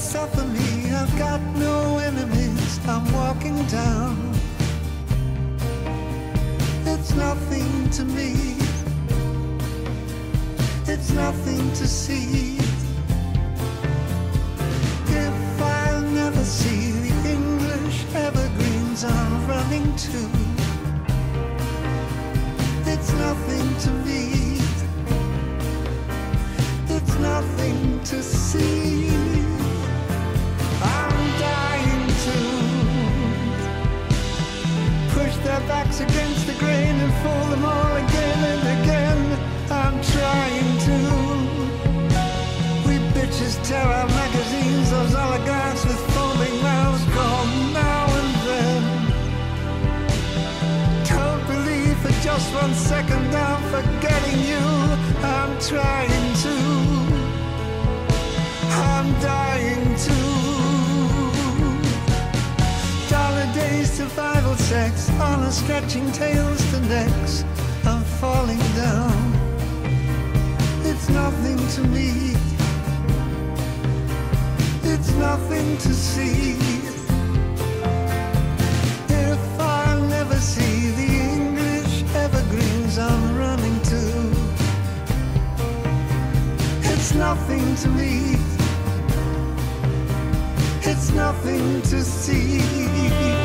suffer me. I've got no enemies. I'm walking down. It's nothing to me. It's nothing to see. If I'll never see the English evergreens I'm running to, it's nothing to me. It's nothing to see. Just one second I'm forgetting you. I'm trying to. I'm dying to. Dollar days, survival sex, honor stretching tails to necks. I'm falling down. It's nothing to me. It's nothing to see. It's nothing to me. It's nothing to see.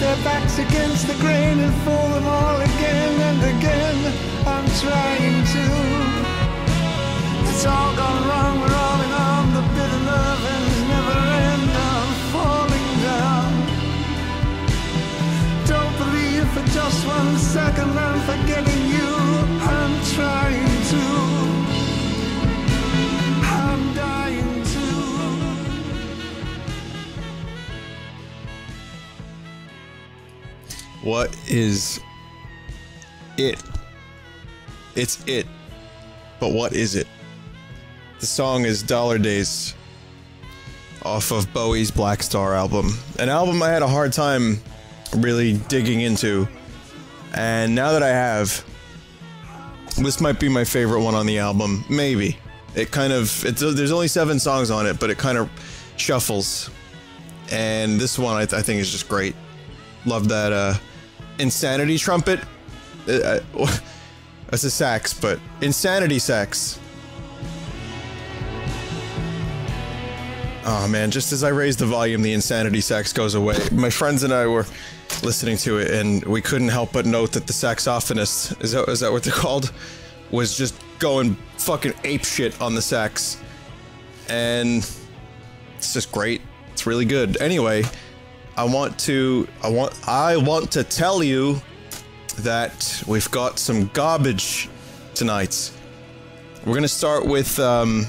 Their backs against the grain and fool them all again and again. I'm trying to. It's all gone wrong. We're all What is it? It's it. But what is it? The song is Dollar Days off of Bowie's Black Star album. An album I had a hard time really digging into. And now that I have, this might be my favorite one on the album. Maybe. It kind of there's only 7 songs on it, but it kind of shuffles. And this one I, I think is just great. Love that uh insanity trumpet. Uh, uh, That's a sax, but insanity sax. Oh man, just as I raise the volume, the insanity sax goes away. My friends and I were listening to it, and we couldn't help but note that the saxophonist is that is that what they're called? Was just going fucking ape shit on the sax, and it's just great. It's really good. Anyway, I want to I want I want to tell you that we've got some garbage tonight. We're gonna start with um,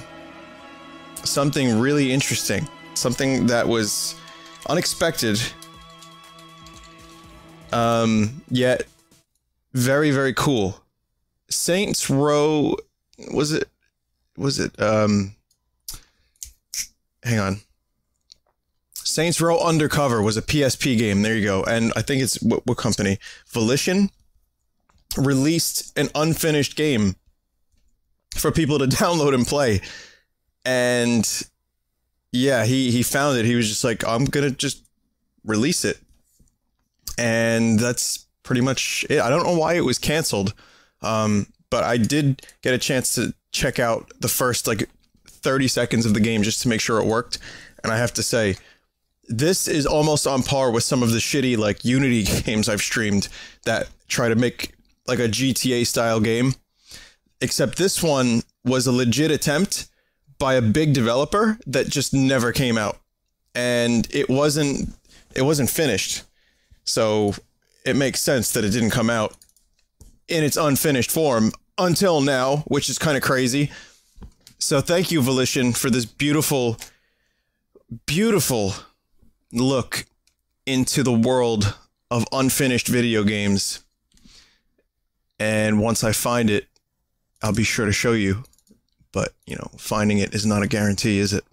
something really interesting, something that was unexpected, um, yet very very cool. Saints Row was it was it um hang on Saints Row Undercover was a PSP game. There you go. And I think it's what, what company? Volition released an unfinished game for people to download and play. And yeah, he he found it. He was just like, I'm gonna just release it. And that's pretty much it. I don't know why it was canceled. Um, but I did get a chance to check out the first like 30 seconds of the game just to make sure it worked. And I have to say, this is almost on par with some of the shitty like Unity games I've streamed that try to make like a GTA style game. Except this one was a legit attempt by a big developer that just never came out. And it wasn't it wasn't finished. So it makes sense that it didn't come out. in its unfinished form until now, which is kind of crazy. So thank you, Volition, for this beautiful, beautiful look into the world of unfinished video games. And once I find it, I'll be sure to show you. But, you know, finding it is not a guarantee, is it?